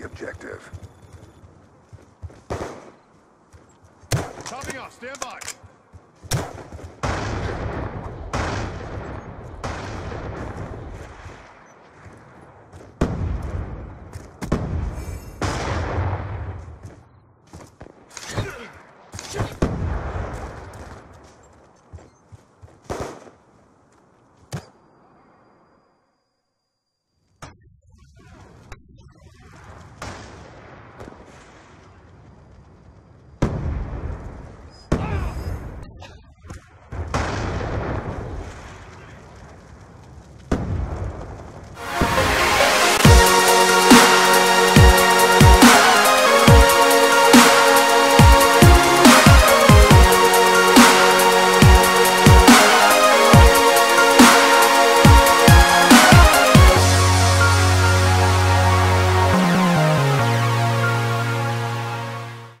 the objective. Topping off, stand by.